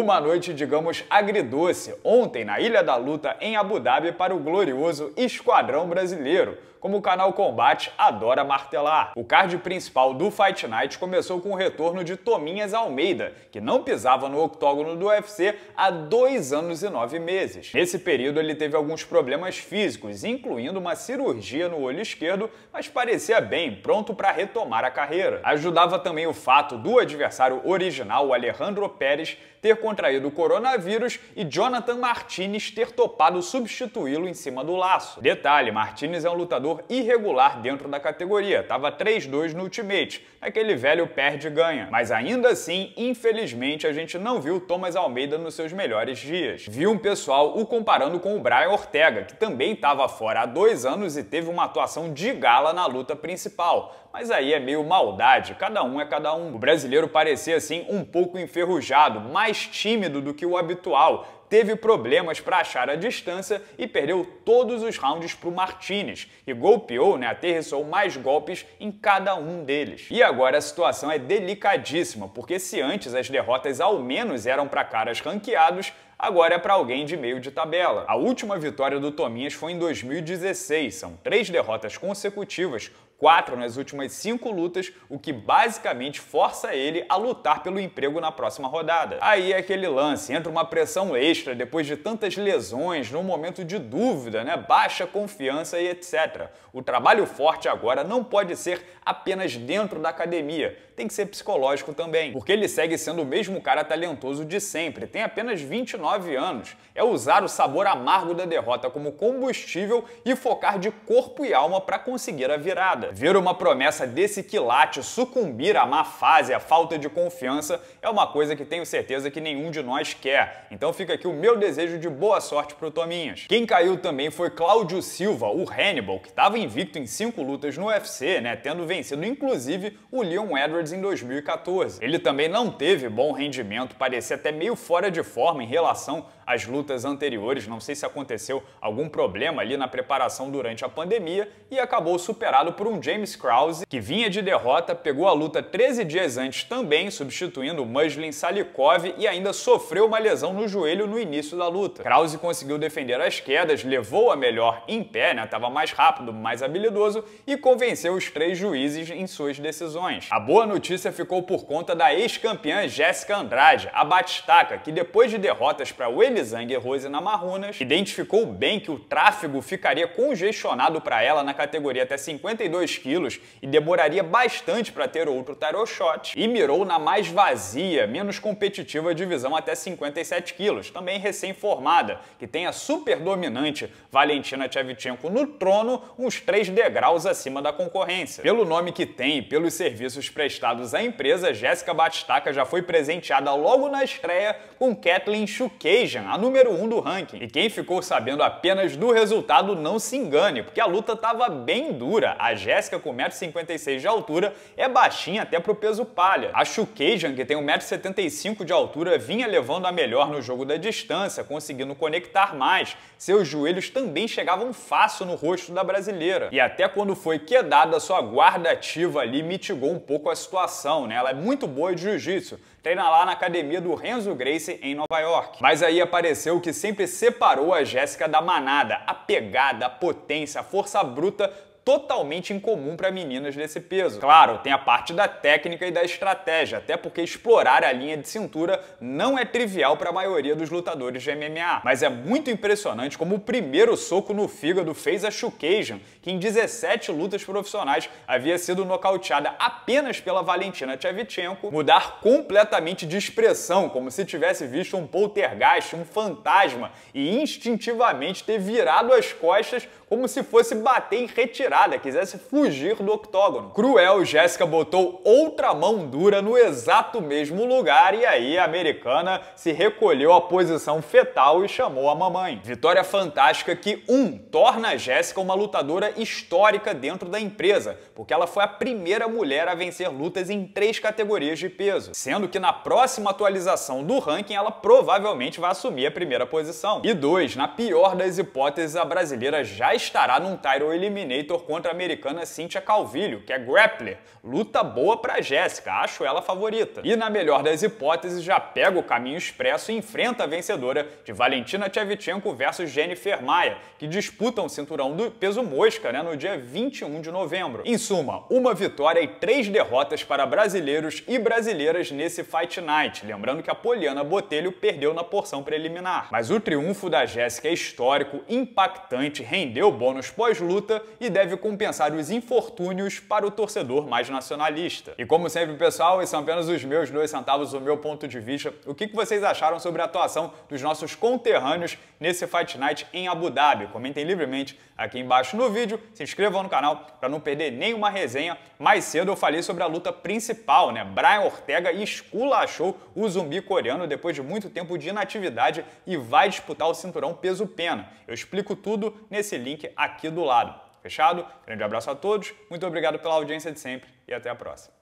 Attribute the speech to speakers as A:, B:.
A: Uma noite, digamos, agridoce ontem na Ilha da Luta em Abu Dhabi para o glorioso Esquadrão Brasileiro como o canal Combate adora martelar. O card principal do Fight Night começou com o retorno de Tominhas Almeida, que não pisava no octógono do UFC há dois anos e nove meses. Nesse período, ele teve alguns problemas físicos, incluindo uma cirurgia no olho esquerdo, mas parecia bem, pronto para retomar a carreira. Ajudava também o fato do adversário original, Alejandro Pérez, ter contraído o coronavírus e Jonathan Martinez ter topado substituí-lo em cima do laço. Detalhe, Martinez é um lutador irregular dentro da categoria, tava 3-2 no Ultimate, aquele velho perde-ganha. Mas ainda assim, infelizmente, a gente não viu Thomas Almeida nos seus melhores dias. Viu um pessoal o comparando com o Brian Ortega, que também estava fora há dois anos e teve uma atuação de gala na luta principal. Mas aí é meio maldade, cada um é cada um. O brasileiro parecia assim um pouco enferrujado, mais tímido do que o habitual, teve problemas para achar a distância e perdeu todos os rounds para o Martinez, que golpeou, né, aterrissou mais golpes em cada um deles. E agora a situação é delicadíssima, porque se antes as derrotas ao menos eram para caras ranqueados, agora é para alguém de meio de tabela. A última vitória do Tominhas foi em 2016, são três derrotas consecutivas, quatro nas últimas cinco lutas, o que basicamente força ele a lutar pelo emprego na próxima rodada. Aí é aquele lance, entra uma pressão extra depois de tantas lesões, num momento de dúvida, né? baixa confiança e etc. O trabalho forte agora não pode ser apenas dentro da academia, tem que ser psicológico também, porque ele segue sendo o mesmo cara talentoso de sempre, tem apenas 29 anos. É usar o sabor amargo da derrota como combustível e focar de corpo e alma para conseguir a virada. Ver uma promessa desse quilate sucumbir à má fase, à falta de confiança, é uma coisa que tenho certeza que nenhum de nós quer. Então fica aqui o meu desejo de boa sorte pro Tominhas. Quem caiu também foi Cláudio Silva, o Hannibal, que estava invicto em cinco lutas no UFC, né, tendo vencido inclusive o Leon Edwards em 2014. Ele também não teve bom rendimento, parecia até meio fora de forma em relação às lutas anteriores, não sei se aconteceu algum problema ali na preparação durante a pandemia e acabou superado por um James Krause, que vinha de derrota, pegou a luta 13 dias antes também, substituindo Muslin Salikov e ainda sofreu uma lesão no joelho no início da luta. Krause conseguiu defender as quedas, levou a melhor em pé, né? Tava mais rápido, mais habilidoso e convenceu os três juízes em suas decisões. A boa notícia ficou por conta da ex-campeã Jéssica Andrade, a Batistaca, que depois de derrotas para Welisang e Rose Namarunas, identificou bem que o tráfego ficaria congestionado para ela na categoria até 52 2 quilos e demoraria bastante para ter outro tarot shot, e mirou na mais vazia, menos competitiva divisão até 57 quilos, também recém-formada, que tem a super dominante Valentina Tchevchenko no trono, uns 3 degraus acima da concorrência. Pelo nome que tem e pelos serviços prestados à empresa, Jéssica Batistaca já foi presenteada logo na estreia com Kathleen Chukasian, a número 1 um do ranking. E quem ficou sabendo apenas do resultado não se engane, porque a luta estava bem dura. A Jéssica com 1,56m de altura, é baixinha até pro peso palha. A Shukajan, que tem 1,75m de altura, vinha levando a melhor no jogo da distância, conseguindo conectar mais. Seus joelhos também chegavam fácil no rosto da brasileira. E até quando foi quedada, sua guarda ativa ali mitigou um pouco a situação, né? Ela é muito boa de jiu-jitsu, treina lá na academia do Renzo Gracie em Nova York. Mas aí apareceu o que sempre separou a Jéssica da manada: a pegada, a potência, a força bruta totalmente incomum para meninas desse peso. Claro, tem a parte da técnica e da estratégia, até porque explorar a linha de cintura não é trivial para a maioria dos lutadores de MMA. Mas é muito impressionante como o primeiro soco no fígado fez a Shukajan, que em 17 lutas profissionais havia sido nocauteada apenas pela Valentina Tchevchenko, mudar completamente de expressão, como se tivesse visto um poltergeist, um fantasma, e instintivamente ter virado as costas como se fosse bater em retirada, quisesse fugir do octógono. Cruel, Jéssica botou outra mão dura no exato mesmo lugar e aí a americana se recolheu à posição fetal e chamou a mamãe. Vitória fantástica que, um, torna a Jéssica uma lutadora histórica dentro da empresa, porque ela foi a primeira mulher a vencer lutas em três categorias de peso, sendo que na próxima atualização do ranking ela provavelmente vai assumir a primeira posição. E dois, na pior das hipóteses, a brasileira já estará num Title Eliminator contra a americana Cynthia Calvillo, que é grappler. Luta boa para Jéssica, acho ela favorita. E na melhor das hipóteses, já pega o caminho expresso e enfrenta a vencedora de Valentina Shevchenko versus Jennifer Maia, que disputam o cinturão do peso mosca né, no dia 21 de novembro. Em suma, uma vitória e três derrotas para brasileiros e brasileiras nesse Fight Night. Lembrando que a Poliana Botelho perdeu na porção preliminar. Mas o triunfo da Jéssica é histórico, impactante, rendeu bônus pós-luta e deve compensar os infortúnios para o torcedor mais nacionalista. E como sempre, pessoal, esses são apenas os meus dois centavos, o meu ponto de vista. O que vocês acharam sobre a atuação dos nossos conterrâneos nesse Fight Night em Abu Dhabi? Comentem livremente aqui embaixo no vídeo, se inscrevam no canal para não perder nenhuma resenha. Mais cedo eu falei sobre a luta principal, né? Brian Ortega esculachou o zumbi coreano depois de muito tempo de inatividade e vai disputar o cinturão peso pena. Eu explico tudo nesse link aqui do lado. Fechado? Grande abraço a todos, muito obrigado pela audiência de sempre e até a próxima.